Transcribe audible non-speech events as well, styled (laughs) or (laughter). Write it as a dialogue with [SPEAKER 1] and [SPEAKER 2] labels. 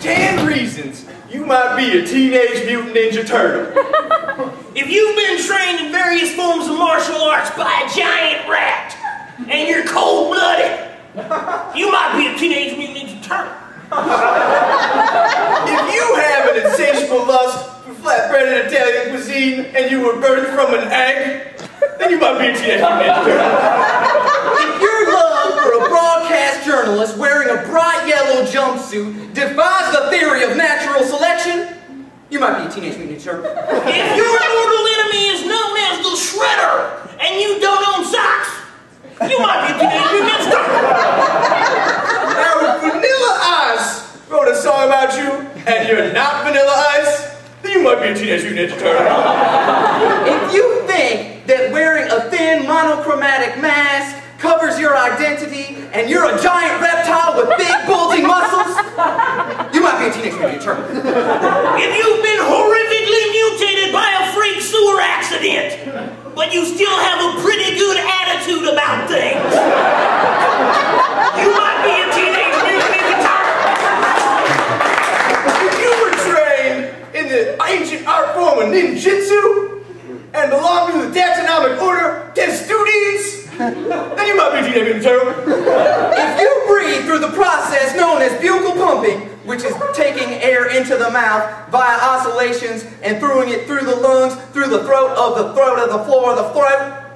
[SPEAKER 1] 10 reasons you might be a Teenage Mutant Ninja Turtle. (laughs)
[SPEAKER 2] If you've been trained in various forms of martial arts by a giant rat, and you're cold-blooded, you might be a Teenage Mutant Ninja Turtle. (laughs)
[SPEAKER 1] If you have an insatiable lust for flatbread and Italian cuisine, and you were birthed from an egg, then you might be a Teenage Mutant Ninja Turtle.
[SPEAKER 3] If your love for a broadcast journalist wearing a bright yellow jumpsuit you might be a Teenage Mutant Ninja (laughs) Turtle.
[SPEAKER 2] If your mortal enemy is known as the Shredder, and you don't own socks, you might be a Teenage Mutant Ninja Turtle.
[SPEAKER 1] Now, if Vanilla Ice wrote a song about you, and you're not Vanilla Ice, then you might be a Teenage Mutant Ninja Turtle.
[SPEAKER 3] If you think that wearing a thin monochromatic mask covers your identity and you're a giant reptile with big
[SPEAKER 2] accident, but you still have a pretty good attitude about things, you might be a Teenage Mutant Ninja Turtle.
[SPEAKER 1] If you were trained in the ancient art form of ninjutsu and belong to the taxonomic order Testudines, then you might be a Teenage Mutant Turtle.
[SPEAKER 3] Which is taking air into the mouth via oscillations and throwing it through the lungs, through the throat of the throat of the floor of the throat,